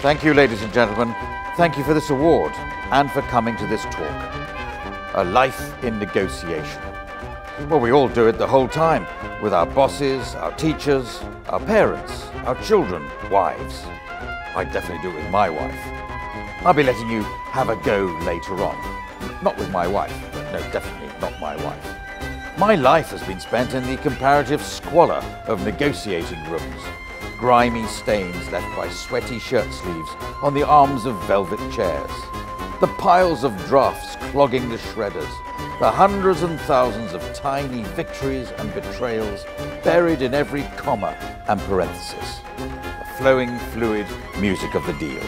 Thank you, ladies and gentlemen. Thank you for this award and for coming to this talk. A life in negotiation. Well, we all do it the whole time with our bosses, our teachers, our parents, our children, wives. I definitely do it with my wife. I'll be letting you have a go later on. Not with my wife, no, definitely not my wife. My life has been spent in the comparative squalor of negotiating rooms. Grimy stains left by sweaty shirt sleeves on the arms of velvet chairs. The piles of drafts clogging the shredders. The hundreds and thousands of tiny victories and betrayals buried in every comma and parenthesis. The flowing, fluid music of the deal.